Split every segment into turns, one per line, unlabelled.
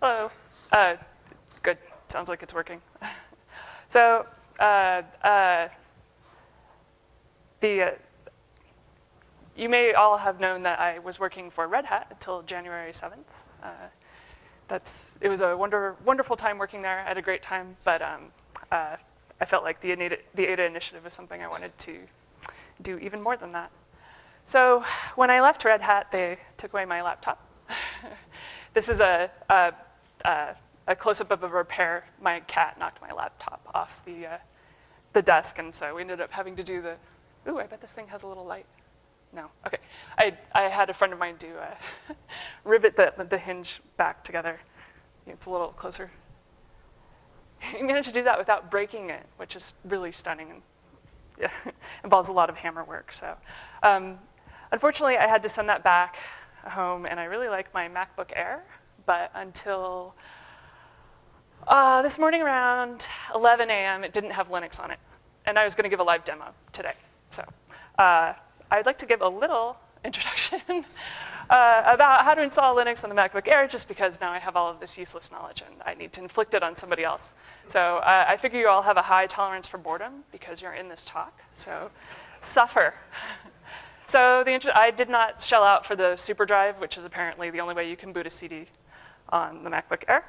Hello. Uh, good. Sounds like it's working. so uh, uh, the uh, you may all have known that I was working for Red Hat until January 7th. Uh, that's it was a wonder, wonderful time working there. I had a great time, but um, uh, I felt like the Ada, the Ada initiative was something I wanted to do even more than that. So when I left Red Hat, they took away my laptop. this is a, a, a, a close-up of a repair. My cat knocked my laptop off the, uh, the desk, and so we ended up having to do the, ooh, I bet this thing has a little light. No, okay. I, I had a friend of mine do uh, rivet the, the hinge back together. It's a little closer. He managed to do that without breaking it, which is really stunning and yeah, involves a lot of hammer work. So um, Unfortunately, I had to send that back home, and I really like my MacBook Air, but until uh, this morning around 11 a.m., it didn't have Linux on it. And I was going to give a live demo today. So uh, I'd like to give a little introduction uh, about how to install Linux on the MacBook Air, just because now I have all of this useless knowledge and I need to inflict it on somebody else. So uh, I figure you all have a high tolerance for boredom because you're in this talk. So suffer. So the, I did not shell out for the SuperDrive, which is apparently the only way you can boot a CD on the MacBook Air.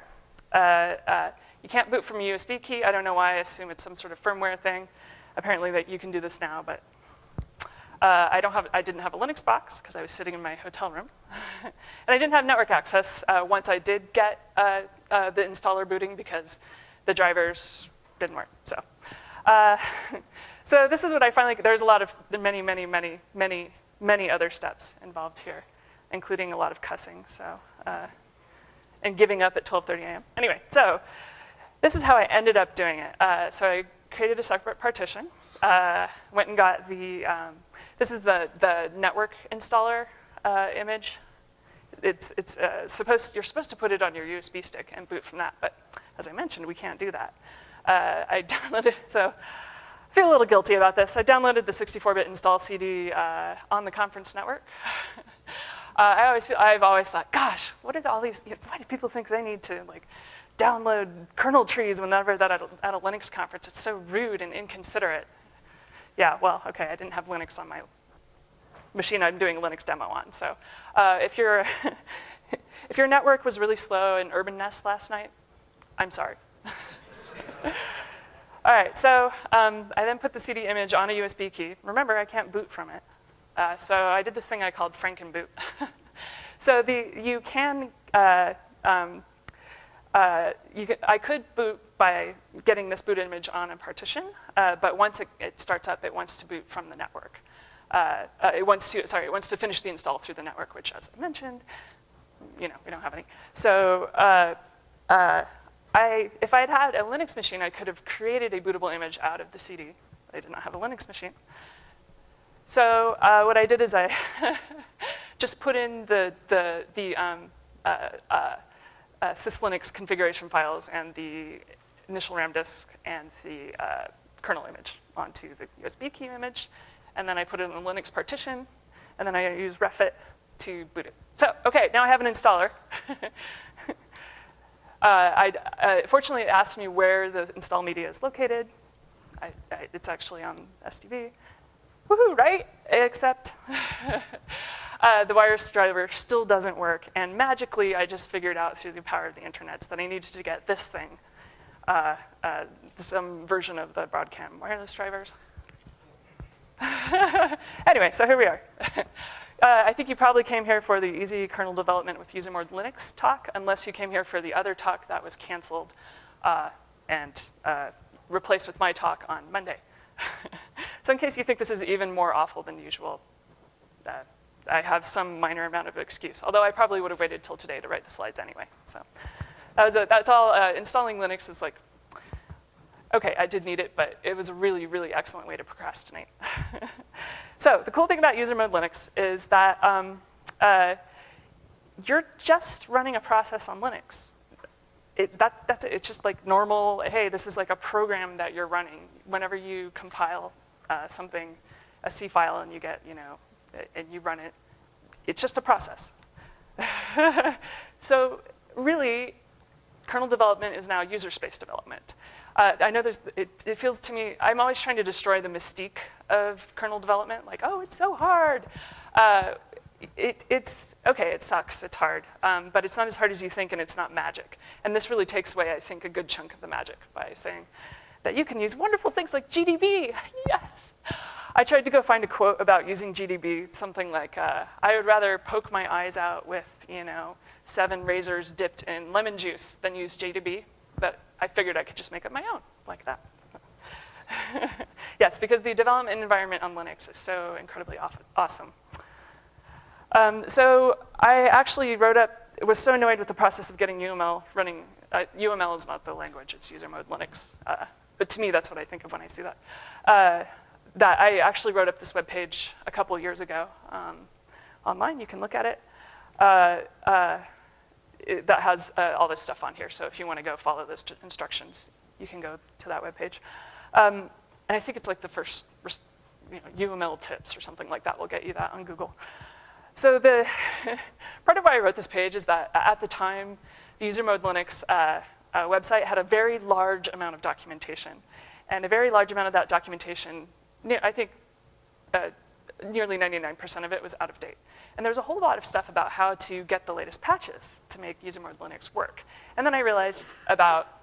Uh, uh, you can't boot from a USB key. I don't know why. I assume it's some sort of firmware thing. Apparently that you can do this now, but uh, I, don't have, I didn't have a Linux box because I was sitting in my hotel room. and I didn't have network access uh, once I did get uh, uh, the installer booting because the drivers didn't work. So So this is what I finally, there's a lot of many, many, many, many, many other steps involved here, including a lot of cussing, so, and giving up at 12.30 a.m. Anyway, so this is how I ended up doing it. Uh, so I created a separate partition, uh, went and got the, um, this is the, the network installer uh, image. It's, it's uh, supposed, you're supposed to put it on your USB stick and boot from that, but as I mentioned, we can't do that. Uh, I downloaded, so I feel a little guilty about this. I downloaded the 64-bit install CD uh, on the conference network. uh, I always I've always thought, gosh, what did all these, you know, why do people think they need to like download kernel trees whenever that at a, at a Linux conference? It's so rude and inconsiderate. Yeah, well, okay, I didn't have Linux on my machine I'm doing a Linux demo on. So uh, if, your if your network was really slow in Urbanest last night, I'm sorry. All right, so um, I then put the CD image on a USB key. Remember, I can't boot from it. Uh, so I did this thing I called frankenboot. so the, you can, uh, um, uh, you can, I could boot by getting this boot image on a partition, uh, but once it, it, starts up, it wants to boot from the network. Uh, uh, it wants to, sorry, it wants to finish the install through the network, which as I mentioned, you know, we don't have any. So I, if I had had a Linux machine, I could have created a bootable image out of the CD. I did not have a Linux machine. So uh, what I did is I just put in the, the, the um, uh, uh, uh syslinux configuration files and the initial RAM disk and the kernel image onto the USB key image. And then I put it in a Linux partition. And then I use rEFIt to boot it. So, OK, now I have an installer. Uh, uh, fortunately, it asked me where the install media is located. I, I, it's actually on SDB. Woohoo, right? Except uh, the wireless driver still doesn't work. And magically, I just figured out through the power of the internet that I needed to get this thing, uh, uh, some version of the Broadcom wireless drivers. anyway, so here we are. Uh, I think you probably came here for the easy kernel development with user mode Linux talk, unless you came here for the other talk that was canceled uh, and uh, replaced with my talk on Monday. So in case you think this is even more awful than usual, uh, I have some minor amount of excuse, although I probably would have waited till today to write the slides anyway. So that was a, that's all. Uh, installing Linux is like, okay, I did need it, but it was a really, really excellent way to procrastinate. So the cool thing about user mode Linux is that um, uh, you're just running a process on Linux. It, that, that's it. It's just like normal, hey, this is like a program that you're running. Whenever you compile uh, something, a C file, and you get, you know, and you run it, it's just a process. so really, kernel development is now user space development. Uh, I know there's, it, it, feels to me, I'm always trying to destroy the mystique of kernel development, like, oh, it's so hard. Uh, it, it's, okay, it sucks, it's hard, um, but it's not as hard as you think and it's not magic. And this really takes away, I think, a good chunk of the magic by saying that you can use wonderful things like GDB, yes. I tried to go find a quote about using GDB, something like, uh, I would rather poke my eyes out with, you know, seven razors dipped in lemon juice than use GDB, but I figured I could just make up my own, like that. yes, because the development environment on Linux is so incredibly awesome. Um, so I actually wrote up, was so annoyed with the process of getting UML running. Uh, UML is not the language, it's user mode Linux. Uh, but to me, that's what I think of when I see that. Uh, that I actually wrote up this web page a couple years ago um, online. You can look at it. Uh, uh, it that has uh, all this stuff on here. So if you want to go follow those instructions, you can go to that web page. Um, and I think it's like the first you know, UML tips or something like that will get you that on Google. So the part of why I wrote this page is that at the time, user mode Linux uh, uh, website had a very large amount of documentation. And a very large amount of that documentation, I think uh, nearly 99% of it was out of date. And there was a whole lot of stuff about how to get the latest patches to make user mode Linux work. And then I realized about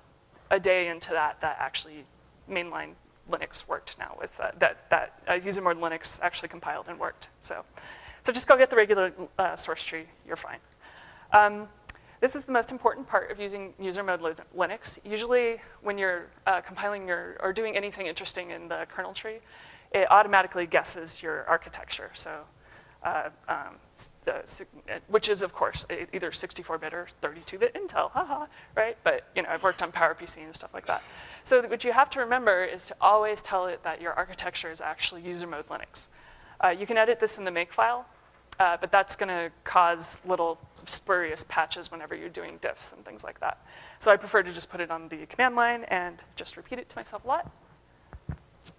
a day into that that actually mainline Linux worked now with uh, that, that uh, user mode Linux actually compiled and worked. So. So just go get the regular uh, source tree, you're fine. Um, this is the most important part of using user mode Linux. Usually when you're uh, compiling your, or doing anything interesting in the kernel tree, it automatically guesses your architecture. So, uh, um, the, which is of course either 64-bit or 32-bit Intel, haha, right? But you know, I've worked on PowerPC and stuff like that. So what you have to remember is to always tell it that your architecture is actually user mode Linux. Uh, you can edit this in the makefile, uh, but that's going to cause little spurious patches whenever you're doing diffs and things like that. So I prefer to just put it on the command line and just repeat it to myself a lot.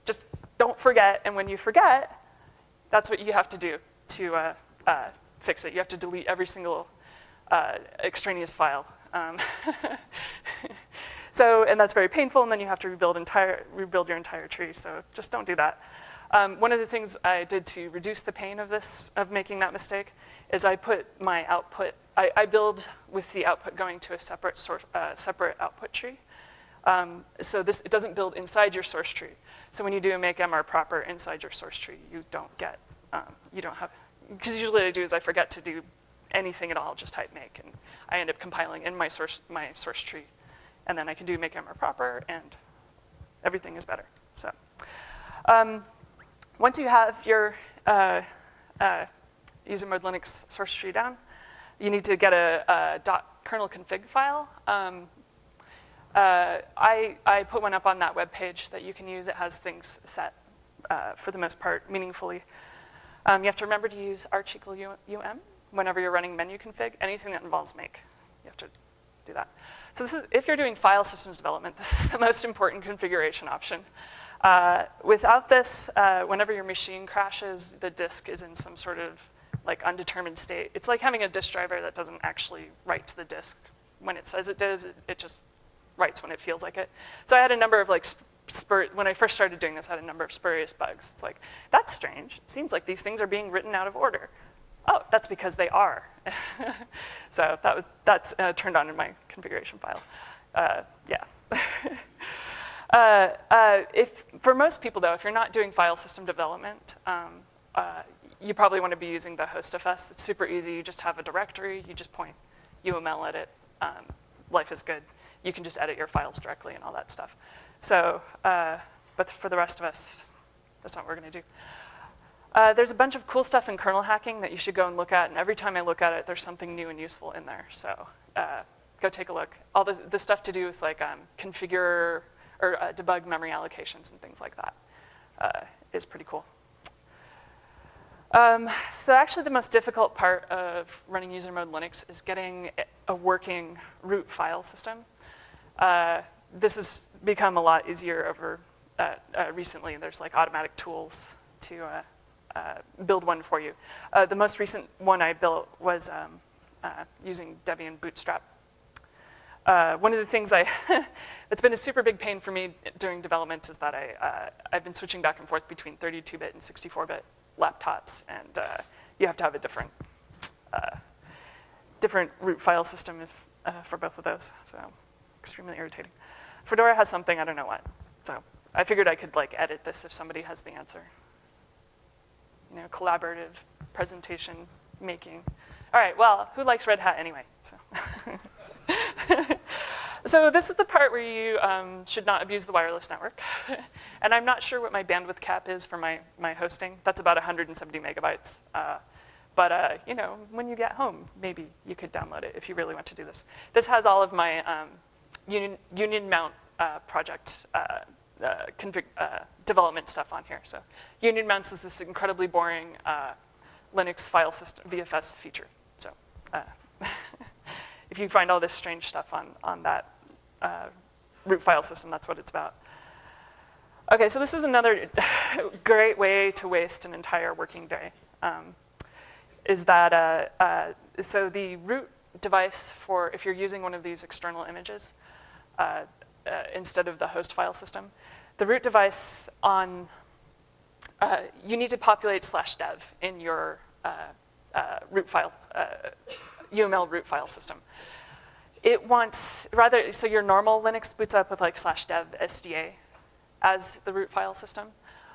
Just don't forget, and when you forget, that's what you have to do to uh, uh, fix it. You have to delete every single uh, extraneous file. Um, so, and that's very painful, and then you have to rebuild, entire, rebuild your entire tree, so just don't do that. Um, one of the things I did to reduce the pain of this, of making that mistake, is I put my output, I, I build with the output going to a separate, uh, separate output tree. Um, so this, it doesn't build inside your source tree. So when you do make mrproper inside your source tree, you don't get, um, you don't have, because usually what I do is I forget to do anything at all, just type make, and I end up compiling in my source, my source tree. And then I can do make mrproper, and everything is better, so. Um, once you have your uh, uh, user mode Linux source tree down, you need to get a, a .kernel config file. Um, uh, I, I put one up on that web page that you can use. It has things set, uh, for the most part, meaningfully. Um, you have to remember to use arch equal um whenever you're running menuconfig, anything that involves make. You have to do that. So this is, if you're doing file systems development, this is the most important configuration option. Uh, without this, uh, whenever your machine crashes, the disk is in some sort of like undetermined state. It's like having a disk driver that doesn't actually write to the disk when it says it does. It, it just writes when it feels like it. So I had a number of like spur when I first started doing this, I had a number of spurious bugs. It's like, that's strange. It seems like these things are being written out of order. Oh, that's because they are. so that was, that's uh, turned on in my configuration file. Uh, yeah. Uh, uh, if, for most people, though, if you're not doing file system development, um, uh, you probably want to be using the hostfs. It's super easy. You just have a directory. You just point UML at it. Um, life is good. You can just edit your files directly and all that stuff. So, uh, but for the rest of us, that's not what we're going to do. Uh, there's a bunch of cool stuff in kernel hacking that you should go and look at, and every time I look at it, there's something new and useful in there. So uh, go take a look. All the, the stuff to do with like um, configure or uh, debug memory allocations and things like that uh, is pretty cool. Um, so actually the most difficult part of running user mode Linux is getting a working root file system. Uh, this has become a lot easier over uh, uh, recently. There's like automatic tools to uh, uh, build one for you. Uh, the most recent one I built was um, using Debian Bootstrap. Uh, one of the things I, that's been a super big pain for me during development is that I, uh, I've been switching back and forth between 32-bit and 64-bit laptops, and uh, you have to have a different, uh, different root file system if, uh, for both of those, so extremely irritating. Fedora has something, I don't know what, so I figured I could like edit this if somebody has the answer. You know, collaborative presentation making. All right, well, who likes Red Hat anyway? So, so this is the part where you um, should not abuse the wireless network. and I'm not sure what my bandwidth cap is for my, my hosting. That's about 170 megabytes. Uh, but uh, you know, when you get home, maybe you could download it if you really want to do this. This has all of my um, Union, Union Mount uh, project uh, uh, uh, development stuff on here. So Union Mounts is this incredibly boring Linux file system, VFS feature. So if you find all this strange stuff on, on that uh, root file system, that's what it's about. Okay, so this is another great way to waste an entire working day. Um, is that, uh, so the root device for, if you're using one of these external images, uh, uh, instead of the host file system. The root device on, uh, you need to populate slash dev in your uh, uh, root file, UML uh, root file system. It wants, rather, so your normal Linux boots up with like slash dev SDA as the root file system.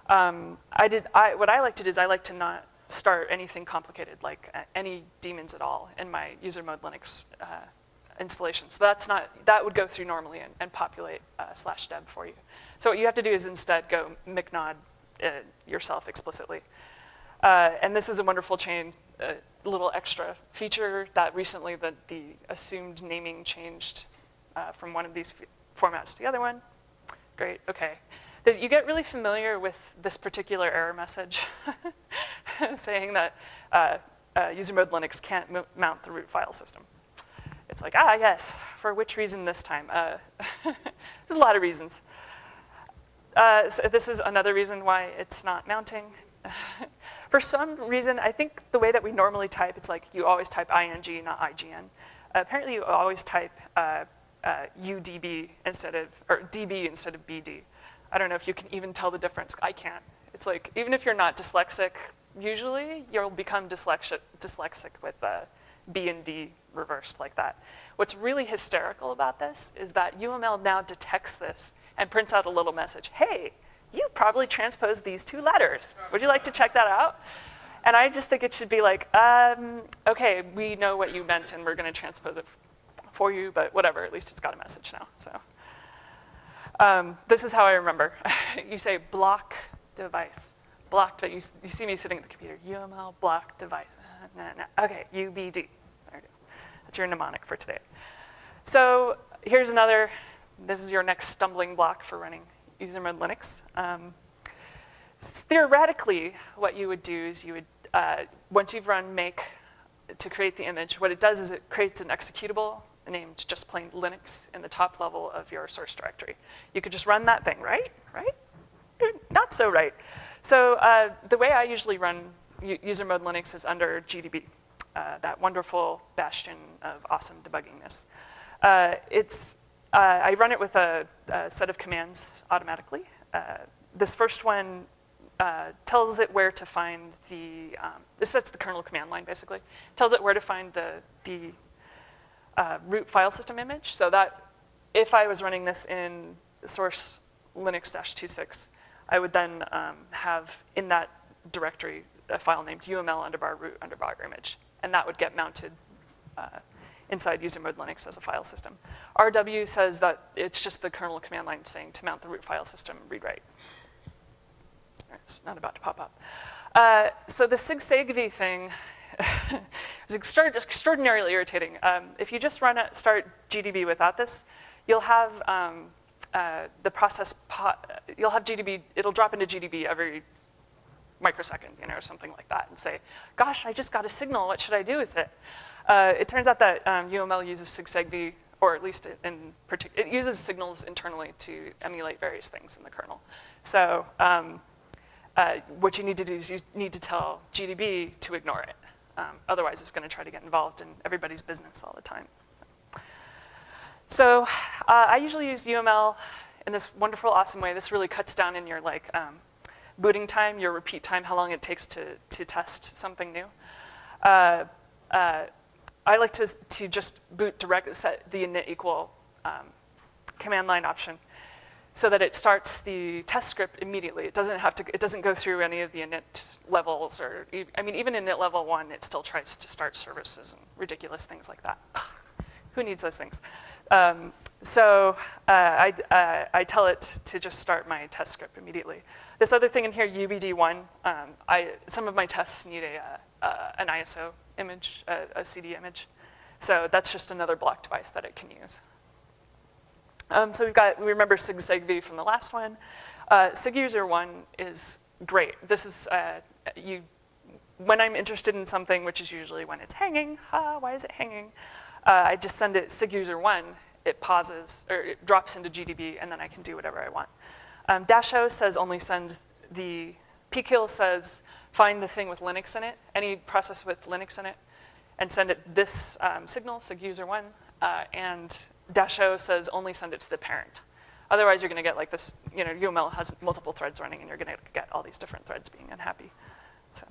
Um, I did, I, what I like to do is I like to not start anything complicated, like any daemons at all in my user mode Linux uh, installation. So that's not, that would go through normally and, and populate uh, slash dev for you. So what you have to do is instead go mknod uh, yourself explicitly. Uh, and this is a wonderful chain, a little extra feature that recently the, the assumed naming changed uh, from one of these formats to the other one. Great, okay. You get really familiar with this particular error message saying that uh, uh, user mode Linux can't mount the root file system. It's like, ah, yes, for which reason this time? Uh, there's a lot of reasons. Uh, so this is another reason why it's not mounting. for some reason, I think the way that we normally type, it's like you always type ing, not ign. Uh, apparently, you always type udb uh, uh, instead of, or db instead of bd. I don't know if you can even tell the difference. I can't. It's like, even if you're not dyslexic, usually you'll become dyslexic, dyslexic with B and D reversed like that. What's really hysterical about this is that UML now detects this and prints out a little message. Hey, you probably transposed these two letters. Would you like to check that out? And I just think it should be like, um, okay, we know what you meant and we're going to transpose it for you, but whatever, at least it's got a message now. So um, this is how I remember. you say block device. Block, you, you see me sitting at the computer, UML block device. Nah, nah. Okay, UBD. That's your mnemonic for today. So here's another, this is your next stumbling block for running user mode Linux. Um, theoretically, what you would do is you would, uh, once you've run make to create the image, what it does is it creates an executable named just plain Linux in the top level of your source directory. You could just run that thing, right? Right? Not so right. So uh, the way I usually run user mode Linux is under GDB uh, that wonderful bastion of awesome debuggingness. Uh, it's, uh, I run it with a, a, set of commands automatically. Uh, this first one uh, tells it where to find the, um, this sets the kernel command line basically, tells it where to find the, the uh, root file system image. So that if I was running this in source linux-26, I would then um, have in that directory a file named uml underbar root underbar image. And that would get mounted uh, inside user mode Linux as a file system. RW says that it's just the kernel command line saying to mount the root file system, read write. It's not about to pop up. Uh, so the SIGSEGV thing is extraordinarily irritating. Um, if you just run it, start GDB without this, you'll have um, uh, the process, you'll have GDB, it'll drop into GDB every microsecond, you know, or something like that, and say, gosh, I just got a signal, what should I do with it? Uh, it turns out that um, UML uses SIGSEGV, or at least in particular, it uses signals internally to emulate various things in the kernel. So um, uh, what you need to do is you need to tell GDB to ignore it. Um, otherwise, it's going to try to get involved in everybody's business all the time. So uh, I usually use UML in this wonderful, awesome way. This really cuts down in your like um, booting time, your repeat time, how long it takes to, to test something new. Uh, uh, I like to, to just boot direct, set the init equal um, command line option so that it starts the test script immediately. It doesn't have to, it doesn't go through any of the init levels or, I mean, even init level one, it still tries to start services and ridiculous things like that. Who needs those things? Um, so uh, I, uh, I tell it to just start my test script immediately. This other thing in here, UBD1, um, I, some of my tests need a, uh, an ISO image, a, CD image. So that's just another block device that it can use. Um, so we've got, we remember SIG from the last one. Uh, SIGUser 1 is great. This is, uh, you, when I'm interested in something, which is usually when it's hanging, ah, why is it hanging? Uh, I just send it SIGUser 1, it pauses, or it drops into GDB, and then I can do whatever I want. Um, O says only send the, pkill says find the thing with Linux in it, any process with Linux in it, and send it this um, signal, SIGUser1, uh, and dash O says only send it to the parent. Otherwise, you're going to get like this, you know, UML has multiple threads running, and you're going to get all these different threads being unhappy. So,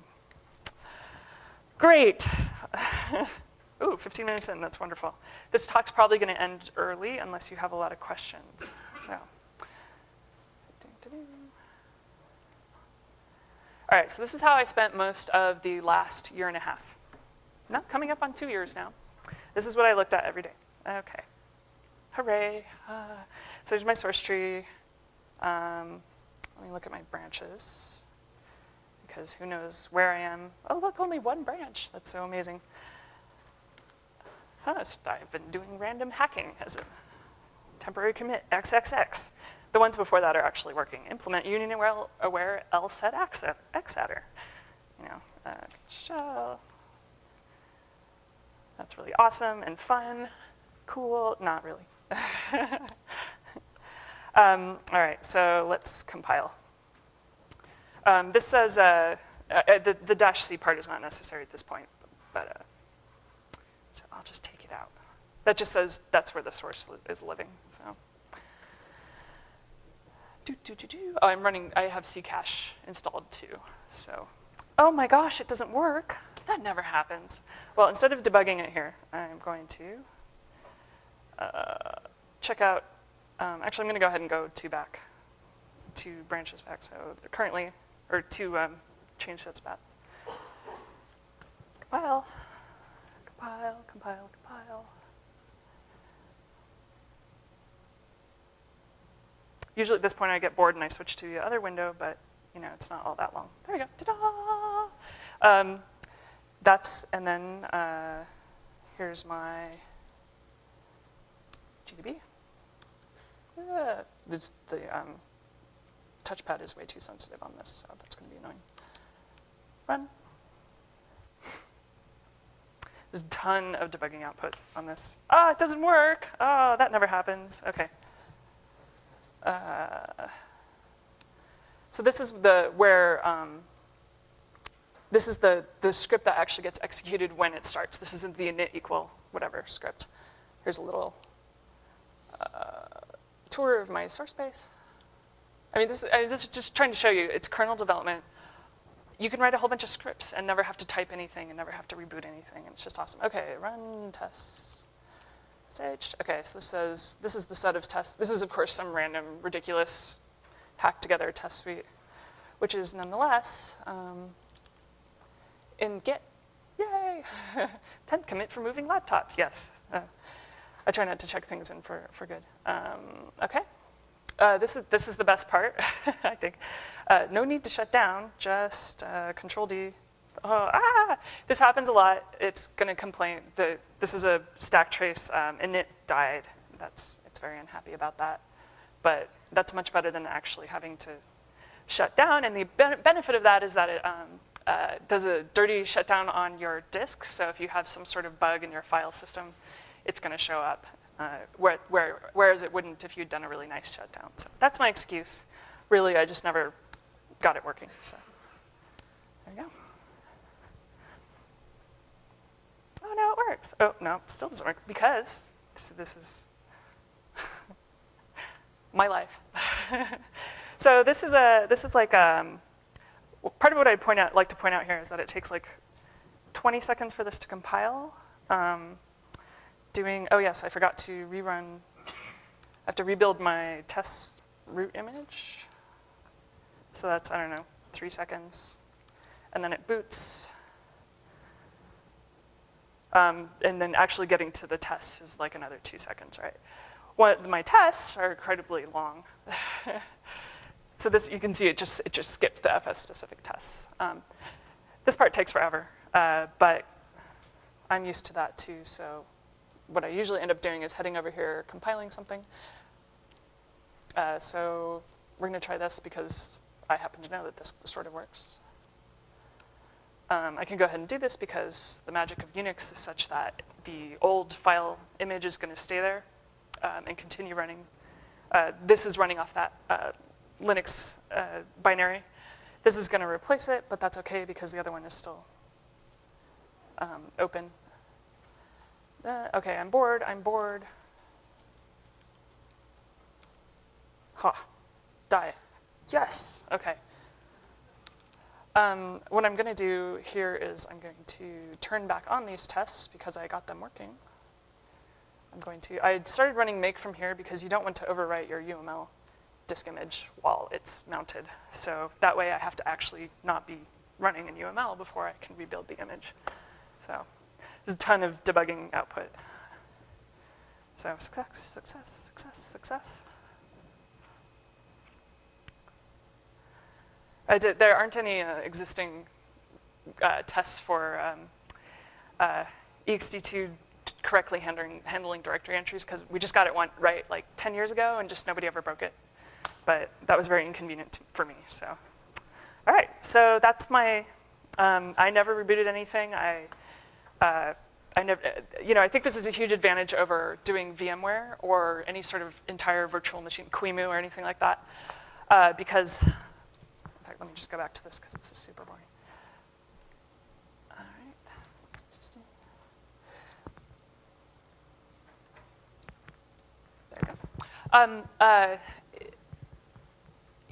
great. Ooh, 15 minutes in, that's wonderful. This talk's probably going to end early unless you have a lot of questions. So. All right, so this is how I spent most of the last year and a half. Not coming up on two years now. This is what I looked at every day. Okay. Hooray. Uh, so there's my source tree. Um, let me look at my branches because who knows where I am. Oh, look, only one branch. That's so amazing. Huh, I've been doing random hacking as a temporary commit, XXX. The ones before that are actually working. Implement union aware lset xattr. You know, uh. That's really awesome and fun. Cool, not really. um, all right, so let's compile. Um, this says, uh, uh, the, the dash C part is not necessary at this point, but uh, so I'll just take it out. That just says that's where the source li is living, so. Do, do, do, do. Oh, I'm running, I have Ccache installed too, so. Oh my gosh, it doesn't work. That never happens. Well, instead of debugging it here, I'm going to uh, check out, um, actually I'm gonna go ahead and go two back, two branches back. So currently, or two um, change sets back. Compile, compile, compile, compile. Usually at this point I get bored and I switch to the other window, but you know, it's not all that long. There we go, ta-da! Um, that's, and then uh, here's my GDB. Uh, this, the um, touchpad is way too sensitive on this, so that's going to be annoying. Run. There's a ton of debugging output on this. Ah, it doesn't work. Oh, that never happens. Okay. So this is the where um, this is the the script that actually gets executed when it starts. This isn't the init equal whatever script. Here's a little uh, tour of my source base. I mean, this I'm just, just trying to show you it's kernel development. You can write a whole bunch of scripts and never have to type anything and never have to reboot anything. And it's just awesome. Okay, run tests. Okay, so this says, this is the set of tests. This is, of course, some random, ridiculous, hacked together test suite, which is nonetheless um, in Git. Yay! 10th commit for moving laptop. Yes. Uh, I try not to check things in for, for good. Um, okay. Uh, this, is, this is the best part, I think. Uh, no need to shut down, just uh, Control D oh, ah, this happens a lot. It's going to complain. The, this is a stack trace um, init died. That's, it's very unhappy about that. But that's much better than actually having to shut down. And the be benefit of that is that it um, uh, does a dirty shutdown on your disk. So if you have some sort of bug in your file system, it's going to show up. Uh, where, where, whereas it wouldn't if you'd done a really nice shutdown. So that's my excuse. Really, I just never got it working. So. Oh, now it works. Oh, no, still doesn't work because this, is my life. so this is a this is like um, part of what I'd point out like to point out here is that it takes like 20 seconds for this to compile. Um, doing oh yes, I forgot to rerun. I have to rebuild my test root image. So that's I don't know three seconds, and then it boots. Um, and then actually getting to the tests is like another two seconds, right? My tests are incredibly long. so this, you can see it just, it just skipped the FS-specific tests. Um, this part takes forever, uh, but I'm used to that too, so what I usually end up doing is heading over here, compiling something. Uh, so we're gonna try this because I happen to know that this sort of works. Um, I can go ahead and do this because the magic of Unix is such that the old file image is going to stay there um, and continue running. Uh, this is running off that uh, Linux uh, binary. This is going to replace it, but that's okay because the other one is still um, open. Uh, okay, I'm bored, I'm bored. Ha, huh. die. Yes, okay. Um, what I'm going to do here is I'm going to turn back on these tests because I got them working. I'm going to, I started running make from here because you don't want to overwrite your UML disk image while it's mounted. So that way I have to actually not be running in UML before I can rebuild the image. So there's a ton of debugging output. So success, success, success, success. Did, there aren't any uh, existing uh, tests for um, uh, ext2 correctly handling, handling directory entries because we just got it one right like 10 years ago and just nobody ever broke it. But that was very inconvenient for me, so. All right, so that's my, um, I never rebooted anything. I, uh, I never, you know, I think this is a huge advantage over doing VMware or any sort of entire virtual machine, QEMU or anything like that, uh, because let me just go back to this because this is super boring. All right. There you go. Um, uh,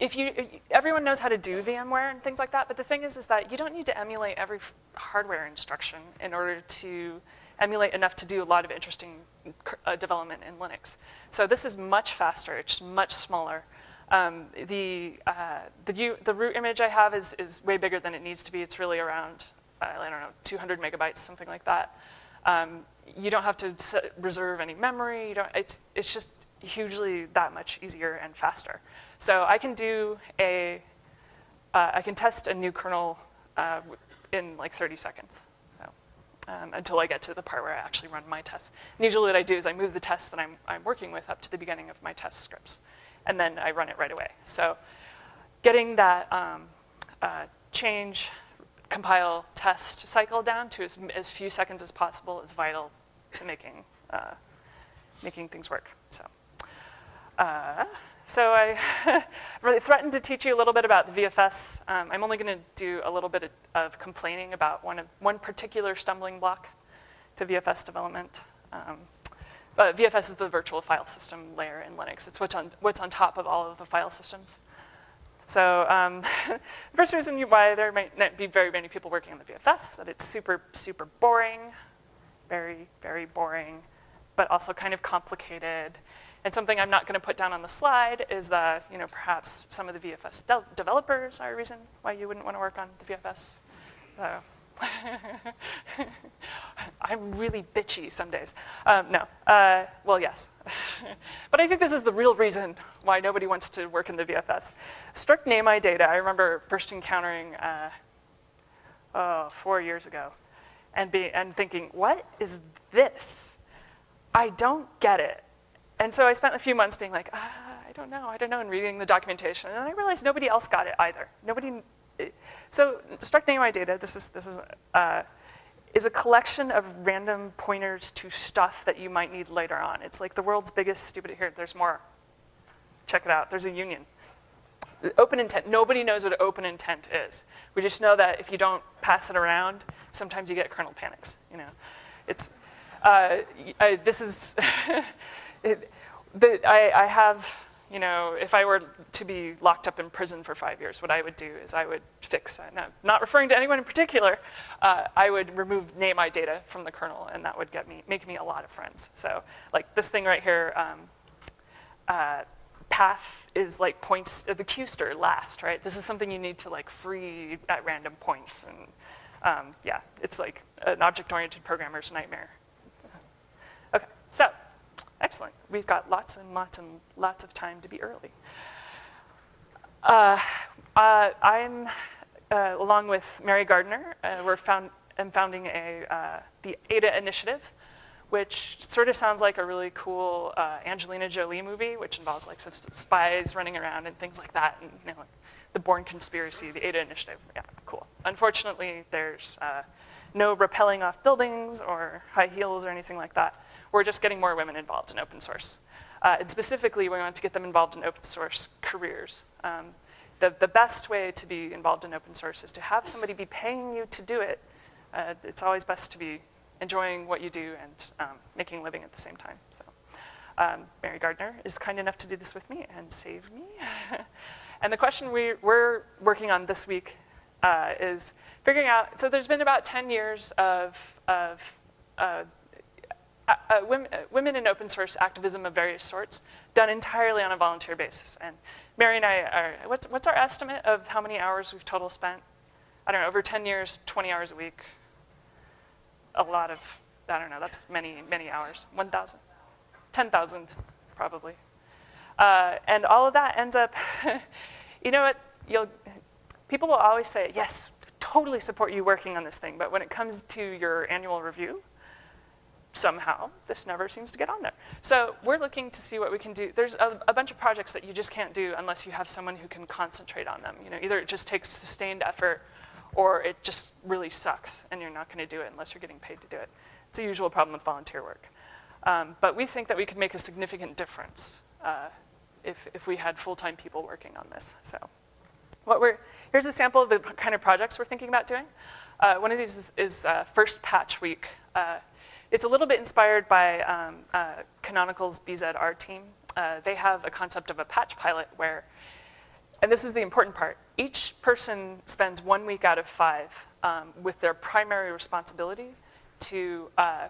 if you, everyone knows how to do VMware and things like that, but the thing is, is that you don't need to emulate every hardware instruction in order to emulate enough to do a lot of interesting uh, development in Linux. So this is much faster, it's much smaller. Um, the, uh, the, the, root image I have is, is way bigger than it needs to be. It's really around, uh, I don't know, 200 megabytes, something like that. Um, you don't have to set, reserve any memory. You don't, it's, it's just hugely that much easier and faster. So I can do a, uh, I can test a new kernel uh, in like 30 seconds. So um, until I get to the part where I actually run my tests. And usually what I do is I move the tests that I'm, I'm working with up to the beginning of my test scripts and then I run it right away. So getting that um, uh, change, compile, test cycle down to as, as, few seconds as possible is vital to making, uh, making things work. So, uh, so I really threatened to teach you a little bit about the VFS. Um, I'm only going to do a little bit of, of, complaining about one, of, one particular stumbling block to VFS development. Um, uh, VFS is the virtual file system layer in Linux. It's what's on, what's on top of all of the file systems. So um, the first reason why there might not be very many people working on the VFS is that it's super, super boring, very, very boring, but also kind of complicated. And something I'm not going to put down on the slide is that you know perhaps some of the VFS de developers are a reason why you wouldn't want to work on the VFS. So I'm really bitchy some days. Um, no, uh, well, yes. but I think this is the real reason why nobody wants to work in the VFS. nameidata, I remember first encountering uh, oh, four years ago and, be, and thinking, what is this? I don't get it. And so I spent a few months being like, ah, I don't know, I don't know, and reading the documentation. And then I realized nobody else got it either. Nobody so struct name data, this is, this is, uh, is a collection of random pointers to stuff that you might need later on. It's like the world's biggest stupid, here, there's more. Check it out, there's a union. Open intent, nobody knows what open intent is. We just know that if you don't pass it around, sometimes you get kernel panics, you know. It's, uh, I, this is, it, the, I, I have You know, if I were to be locked up in prison for five years, what I would do is I would fix, uh, not, not referring to anyone in particular, uh, I would remove name data from the kernel, and that would get me, make me a lot of friends. So, like this thing right here, um, uh, path is like points, uh, the qstr last, right? This is something you need to like free at random points, and um, yeah, it's like an object-oriented programmer's nightmare. Okay, so excellent. We've got lots and lots and lots of time to be early. Uh, uh, I'm, uh, along with Mary Gardiner, uh, we're found, I'm founding a, uh, the Ada Initiative, which sort of sounds like a really cool uh, Angelina Jolie movie, which involves like spies running around and things like that, and you know, like the Bourne Conspiracy, the Ada Initiative. Yeah, cool. Unfortunately, there's no rappelling off buildings or high heels or anything like that. We're just getting more women involved in open source. Uh, and specifically, we want to get them involved in open source careers. Um, the, the best way to be involved in open source is to have somebody be paying you to do it. Uh, it's always best to be enjoying what you do and um, making a living at the same time. So, um, Mary Gardiner is kind enough to do this with me and save me. and the question we we, are working on this week uh, is figuring out, so there's been about 10 years of, of uh, uh, uh, women, uh, women, in open source activism of various sorts, done entirely on a volunteer basis. And Mary and I are, what's, what's our estimate of how many hours we've total spent? I don't know, over 10 years, 20 hours a week. A lot of, I don't know, that's many, many hours. 1,000, 10,000 probably. Uh, and all of that ends up, you know what, you'll, people will always say, yes, totally support you working on this thing, but when it comes to your annual review, somehow this never seems to get on there. So we're looking to see what we can do. There's a, a, bunch of projects that you just can't do unless you have someone who can concentrate on them. You know, either it just takes sustained effort or it just really sucks and you're not gonna do it unless you're getting paid to do it. It's a usual problem with volunteer work. Um, but we think that we could make a significant difference uh, if, if we had full-time people working on this. So what we're, here's a sample of the kind of projects we're thinking about doing. Uh, one of these is, is uh, First Patch Week. It's a little bit inspired by um, uh, Canonical's BZR team. Uh, they have a concept of a patch pilot where, and this is the important part, each person spends one week out of five um, with their primary responsibility to uh,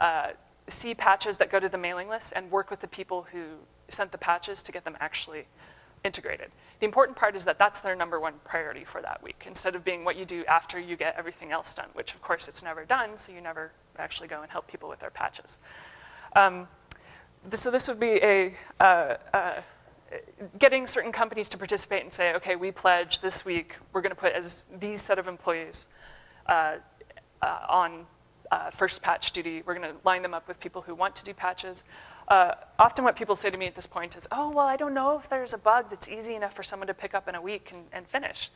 uh, see patches that go to the mailing list and work with the people who sent the patches to get them actually integrated. The important part is that that's their number one priority for that week, instead of being what you do after you get everything else done, which of course it's never done, so you never actually go and help people with their patches. Um, this, so this would be a, uh, uh, getting certain companies to participate and say, okay, we pledge this week, we're gonna put as these set of employees uh, uh on uh, first patch duty. We're gonna line them up with people who want to do patches. Uh, often what people say to me at this point is, oh, well, I don't know if there's a bug that's easy enough for someone to pick up in a week and, and finish.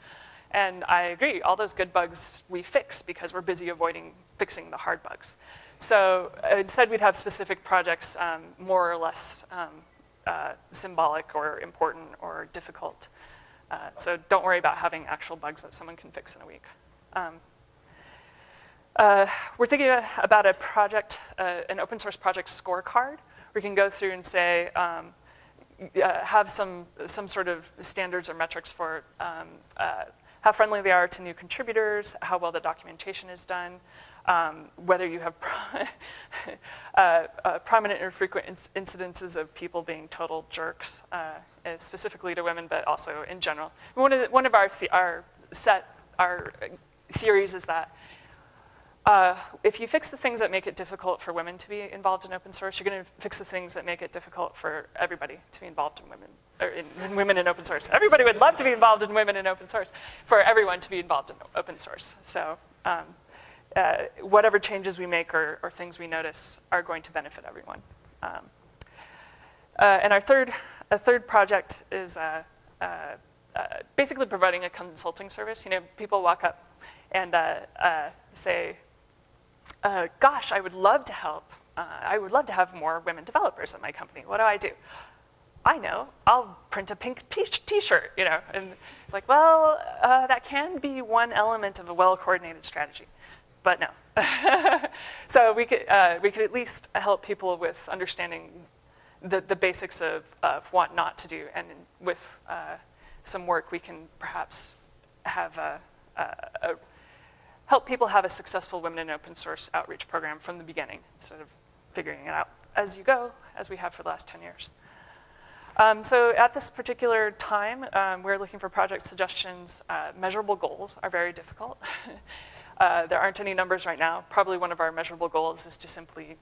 And I agree, all those good bugs we fix because we're busy avoiding fixing the hard bugs. So uh, instead we'd have specific projects um, more or less um, uh, symbolic or important or difficult. Uh, so don't worry about having actual bugs that someone can fix in a week. Um, uh, we're thinking about a project, uh, an open source project scorecard. We can go through and say, um, uh, have some, some sort of standards or metrics for um, how friendly they are to new contributors, how well the documentation is done, um, whether you have uh, uh, prominent or frequent inc incidences of people being total jerks, uh, specifically to women, but also in general. One of, the, one of our, our set, our theories is that uh, if you fix the things that make it difficult for women to be involved in open source, you're going to fix the things that make it difficult for everybody to be involved in women, or in, in, women in open source. Everybody would love to be involved in women in open source, for everyone to be involved in open source. So um, uh, whatever changes we make or, or, things we notice are going to benefit everyone. Um, uh, and our third, a third project is uh, uh, uh, basically providing a consulting service. You know, people walk up and say, uh, gosh, I would love to help. Uh, I would love to have more women developers at my company. What do I do? I know, I'll print a pink t-shirt, you know, and like, well, uh, that can be one element of a well-coordinated strategy, but no. so we could, uh, we could at least help people with understanding the, the basics of, of what not to do. And with uh, some work, we can perhaps have a, a, a, help people have a successful women in open source outreach program from the beginning instead of figuring it out as you go, as we have for the last 10 years. Um, so at this particular time, um, we're looking for project suggestions. Uh, measurable goals are very difficult. uh, there aren't any numbers right now. Probably one of our measurable goals is to simply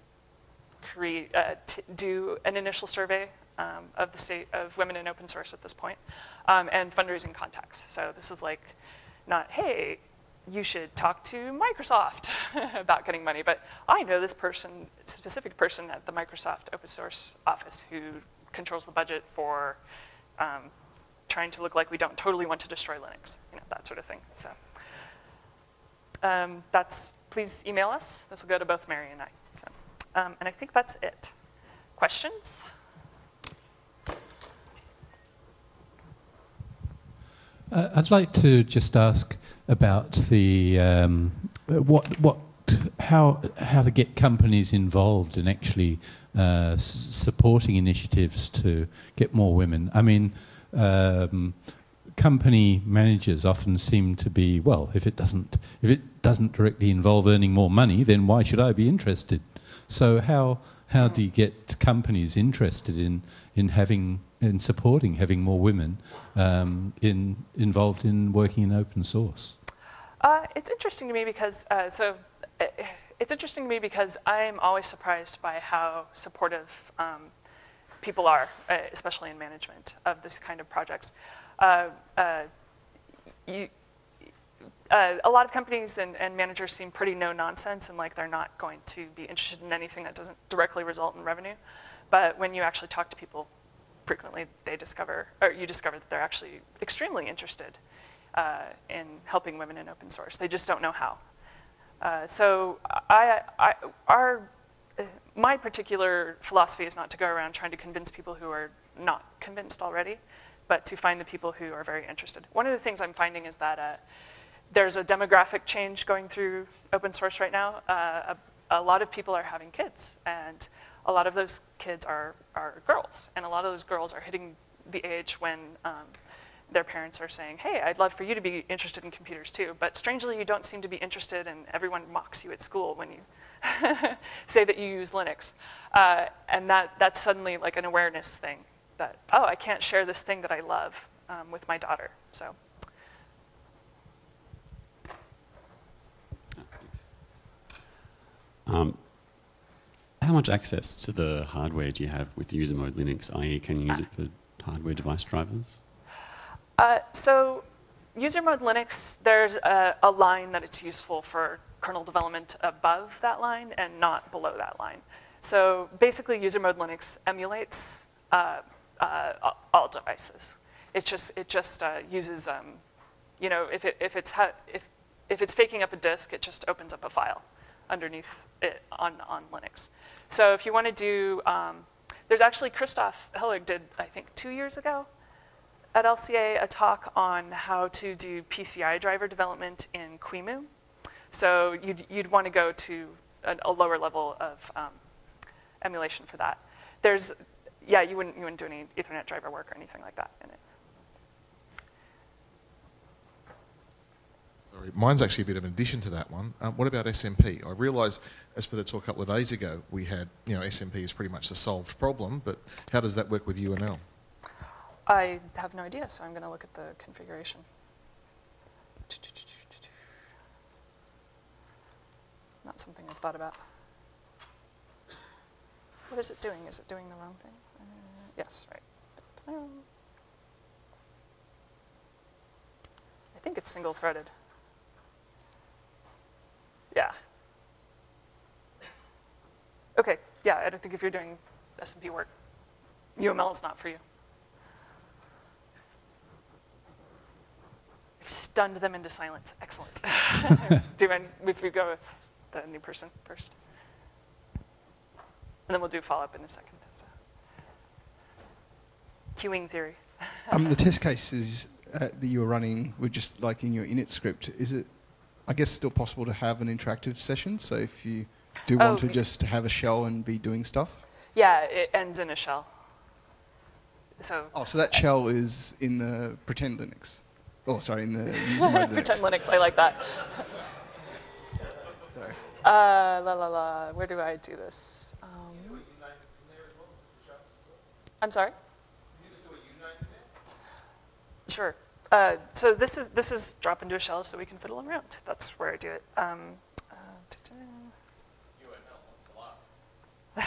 create, uh, do an initial survey um, of the state of women in open source at this point, um, and fundraising contacts. So this is like not, hey, you should talk to Microsoft about getting money, but I know this person, specific person at the Microsoft open source office who controls the budget for um, trying to look like we don't totally want to destroy Linux, you know, that sort of thing. So um, that's, please email us. This will go to both Mary and I. So, um, and I think that's it. Questions?
Uh, I'd like to just ask about the um, what what how how to get companies involved in actually uh, supporting initiatives to get more women. I mean, um, company managers often seem to be well. If it doesn't if it doesn't directly involve earning more money, then why should I be interested? So how how do you get companies interested in in having in supporting having more women um, in involved in working in open source?
Uh, it's interesting to me because uh, so. Uh, it's interesting to me because I'm always surprised by how supportive um, people are, uh, especially in management of this kind of projects. Uh, you, uh, a lot of companies and, and, managers seem pretty no nonsense and like they're not going to be interested in anything that doesn't directly result in revenue. But when you actually talk to people frequently, they discover, or you discover that they're actually extremely interested uh, in helping women in open source. They just don't know how. Uh, so I, I, our, my particular philosophy is not to go around trying to convince people who are not convinced already, but to find the people who are very interested. One of the things I'm finding is that uh, there's a demographic change going through open source right now. Uh, a, a, lot of people are having kids, and a lot of those kids are, are girls, and a lot of those girls are hitting the age when um, their parents are saying, hey, I'd love for you to be interested in computers too, but strangely you don't seem to be interested and everyone mocks you at school when you say that you use Linux. Uh, and that, that's suddenly like an awareness thing that, oh, I can't share this thing that I love um, with my daughter, so.
Um, how much access to the hardware do you have with user mode Linux, i.e. can you use it for hardware device drivers?
Uh, so user mode Linux, there's a, a, line that it's useful for kernel development above that line and not below that line. So basically user mode Linux emulates uh, uh, all devices. It just, it just uh, uses, um, you know, if, it, if, it's if, if it's faking up a disk, it just opens up a file underneath it on, on Linux. So if you want to do, um, there's actually Christoph Hellwig did, I think, two years ago, at LCA a talk on how to do PCI driver development in QEMU. So you'd, you'd want to go to a, a lower level of um, emulation for that. There's, yeah, you wouldn't, you wouldn't do any Ethernet driver work or anything like that in it.
Mine's actually a bit of an addition to that one. Um, what about SMP? I realise, as per the talk a couple of days ago, we had, you know, SMP is pretty much the solved problem, but how does that work with UML?
I have no idea, so I'm going to look at the configuration. Not something I've thought about. What is it doing? Is it doing the wrong thing? Uh, yes, right. I think it's single-threaded. Yeah. Okay, yeah, I don't think if you're doing SMP work, UML is not for you. I've stunned them into silence. Excellent. do you if we go with the new person first? And then we'll do follow-up in a second. So. Queuing theory.
um, the test cases uh, that you were running were just like in your init script. Is it, I guess, it's still possible to have an interactive session? So if you do want oh, to just have a shell and be doing stuff?
Yeah, it ends in a shell. So
Oh, so that shell is in the pretend Linux. Oh, sorry, in the user mode Linux.
pretend Linux, I like that. Uh, la la la. Where do I do this? Um, I'm sorry. Sure. Uh, so this is this is drop into a shell so we can fiddle around. That's where I do it. Um, uh,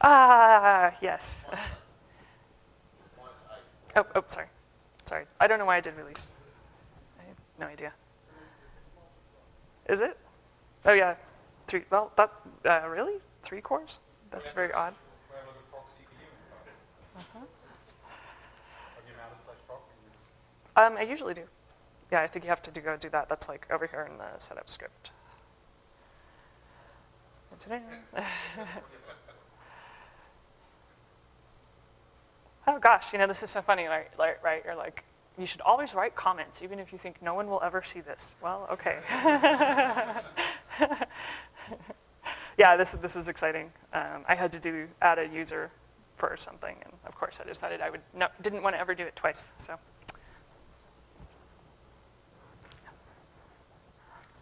ah, yes. Oh, oh, sorry. Sorry. I don't know why I did release. I have no idea. Is it? Oh yeah, three. Well, that uh, really three cores. That's very odd. Um, I usually do. Yeah, I think you have to do, go do that. That's like over here in the setup script. oh gosh, you know this is so funny, right? Right? You're like, you should always write comments, even if you think no one will ever see this. Well, okay. yeah, this this is exciting. Um, I had to do add a user for something, and of course I decided I would no, didn't want to ever do it twice. So.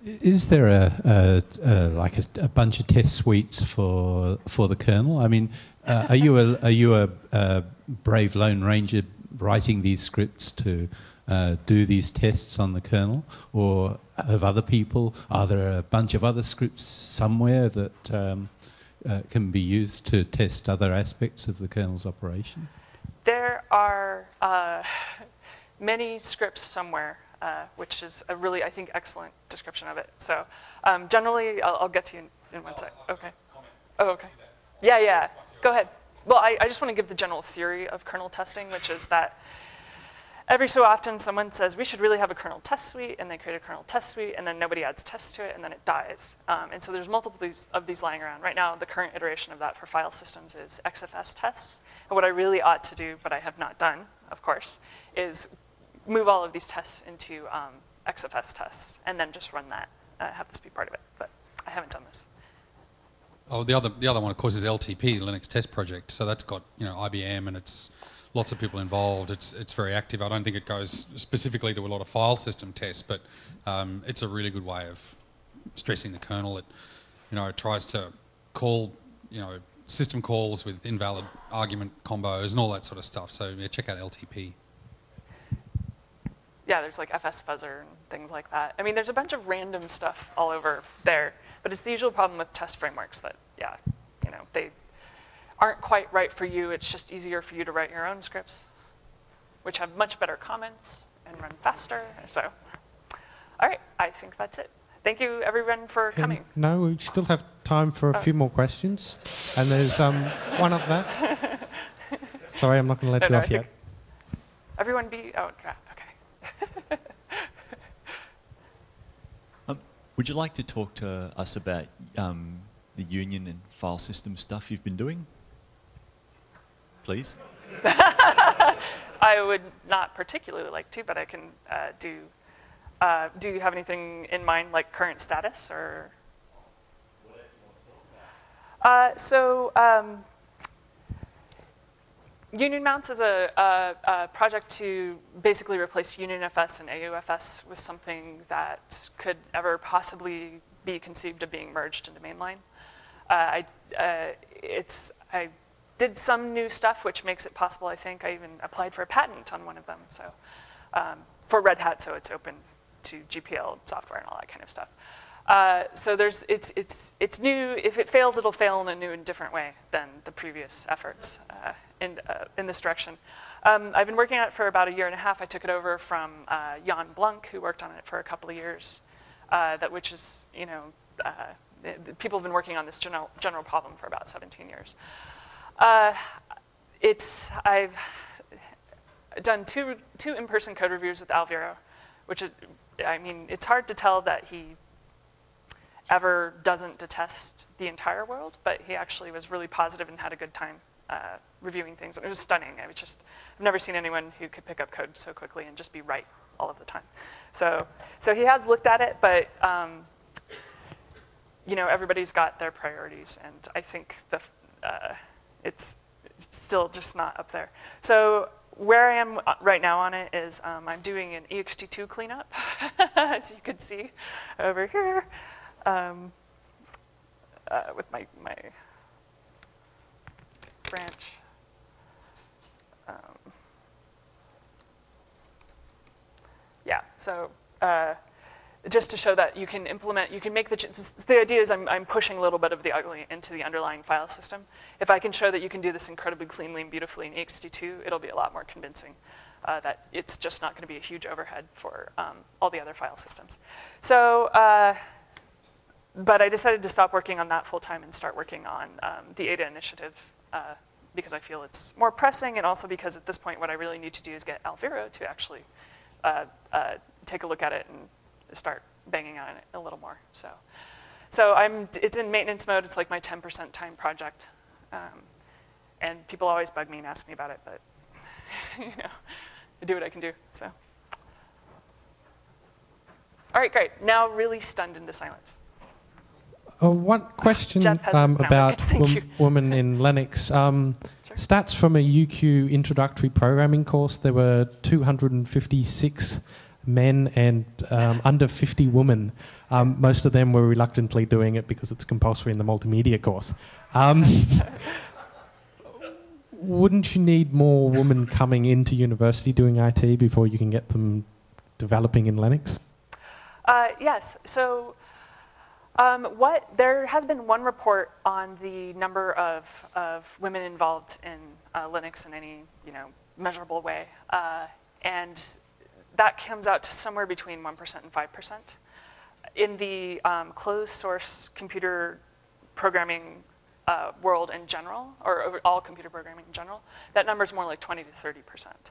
Is there a, a, a like a, a, bunch of test suites for for the kernel? I mean, uh, are you a are you a, brave lone ranger writing these scripts to uh, do these tests on the kernel, or have other people? Are there a bunch of other scripts somewhere that um, uh, can be used to test other aspects of the kernel's operation?
There are uh, many scripts somewhere uh, which is a really, I think, excellent description of it. So um, generally, I'll, I'll, get to you in, in one sec. Okay. Oh, okay. Yeah, yeah. Go ahead. Well, I, I just want to give the general theory of kernel testing, which is that every so often someone says, we should really have a kernel test suite, and they create a kernel test suite, and then nobody adds tests to it, and then it dies. Um, and so there's multiple these, of these lying around. Right now, the current iteration of that for file systems is XFS tests. And what I really ought to do, but I have not done, of course, is move all of these tests into um, XFS tests and then just run that, uh, have this be part of it. But I haven't done this.
Oh, the other the other one, of course, is LTP, the Linux Test Project. So that's got you know IBM and it's lots of people involved. It's it's very active. I don't think it goes specifically to a lot of file system tests, but um, it's a really good way of stressing the kernel. It you know it tries to call you know system calls with invalid argument combos and all that sort of stuff. So yeah, check out LTP
yeah, there's like FS Fuzzer and things like that. I mean, there's a bunch of random stuff all over there, but it's the usual problem with test frameworks that, yeah, you know, they aren't quite right for you. It's just easier for you to write your own scripts, which have much better comments and run faster. So, all right, I think that's it. Thank you, everyone, for coming.
no, we still have time for a oh. few more questions, and there's um, one up there. Sorry, I'm not going to let no, you no, off yet.
Everyone be, oh,
um, would you like to talk to us about um, the union and file system stuff you've been doing? Please.
I would not particularly like to, but I can uh, do. Uh, do you have anything in mind, like current status, or? Uh, so um, Union Mounts is a, a, a, project to basically replace UnionFS and AUFS with something that could ever possibly be conceived of being merged into mainline. Uh, I, uh, it's, I did some new stuff which makes it possible, I think. I even applied for a patent on one of them, so um, for Red Hat, so it's open to GPL software and all that kind of stuff. Uh, so there's, it's, it's, it's new. If it fails, it'll fail in a new and different way than the previous efforts uh, in, uh, in this direction. Um, I've been working on it for about a year and a half. I took it over from uh, Jan Blunck, who worked on it for a couple of years, uh, that which is, you know, people have been working on this general, general problem for about 17 years. it's, I've done two, two in-person code reviews with Al Viro, which is, I mean, it's hard to tell that he ever doesn't detest the entire world, but he actually was really positive and had a good time uh, reviewing things. And it was stunning. I was just, I've never seen anyone who could pick up code so quickly and just be right all of the time. So, so he has looked at it, but um, you know, everybody's got their priorities, and I think the, uh, it's still just not up there. So where I am uh, right now on it is um, I'm doing an ext2 cleanup, as you can see over here, um, uh, with my, my branch. Yeah, so uh, just to show that you can implement, you can make the, the idea is I'm, I'm pushing a little bit of the ugly into the underlying file system. If I can show that you can do this incredibly cleanly and beautifully in ext2, it'll be a lot more convincing uh, that it's just not gonna be a huge overhead for um, all the other file systems. So, uh, but I decided to stop working on that full time and start working on um, the Ada Initiative uh, because I feel it's more pressing and also because at this point what I really need to do is get Al Viro to actually uh, uh, take a look at it and start banging on it a little more. So, so I'm, it's in maintenance mode. It's like my 10% time project. Um, and people always bug me and ask me about it, but you know, I do what I can do, so. All right, great. Now really stunned into silence.
Uh, one question um, about wom-
you.
women in Linux. Um. Stats from a UQ introductory programming course. There were 256 men and um, under 50 women. Um, most of them were reluctantly doing it because it's compulsory in the multimedia course. Um, wouldn't you need more women coming into university doing IT before you can get them developing in Linux?
Uh, yes. So, um, what there has been one report on the number of, of women involved in uh, Linux in any you know measurable way, uh, and that comes out to somewhere between one percent and five percent. In the um, closed source computer programming uh, world in general, or all computer programming in general, that number is more like 20 to 30 percent.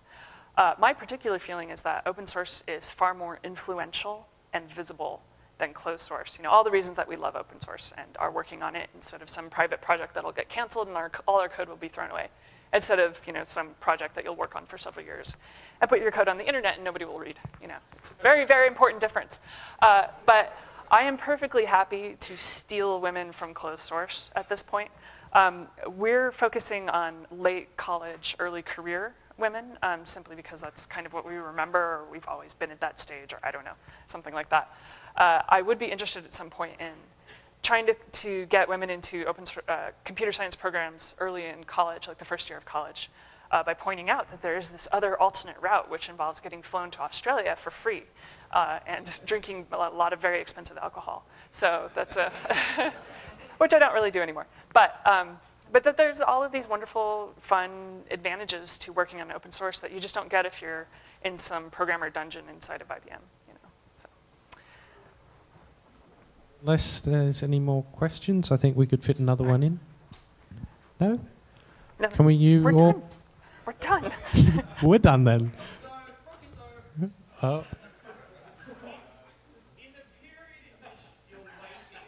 Uh, my particular feeling is that open source is far more influential and visible than closed source. You know, all the reasons that we love open source and are working on it instead of some private project that'll get canceled and our, all our code will be thrown away, instead of you know some project that you'll work on for several years and put your code on the internet and nobody will read. You know, it's a very very important difference. Uh, but I am perfectly happy to steal women from closed source at this point. Um, we're focusing on late college, early career women, um, simply because that's kind of what we remember, or we've always been at that stage, or I don't know, something like that. Uh, I would be interested at some point in trying to, to get women into open uh, computer science programs early in college, like the first year of college, uh, by pointing out that there is this other alternate route, which involves getting flown to Australia for free uh, and drinking a lot of very expensive alcohol. So that's a, which I don't really do anymore. But, um, but that there's all of these wonderful, fun advantages to working on open source that you just don't get if you're in some programmer dungeon inside of IBM. You know, so.
Unless there's any more questions, I think we could fit another one in. No?
No,
Can we you
we're
all?
done. We're done.
We're done then. Oh.
In the period in which you're waiting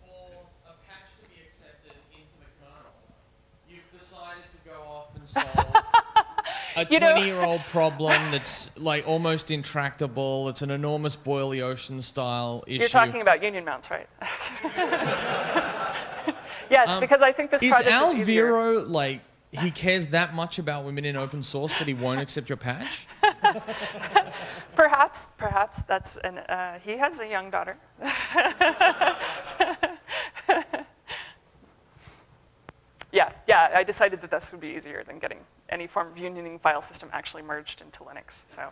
for a patch to be accepted into the kernel, you've decided to go off and solve a
You know-
20 year old problem that's like almost intractable. It's an enormous boil the ocean style issue.
You're talking about union mounts, right? yes,
Um,
because I think this
is
project
Al
is easier.
Vero like he cares that much about women in open source that he won't accept your patch?
Perhaps, perhaps that's an. Uh, he has a young daughter. yeah, yeah. I decided that this would be easier than getting any form of unioning file system actually merged into Linux. So,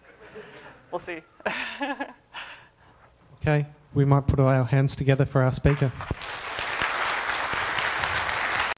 we'll see.
Okay, we might put our hands together for our speaker.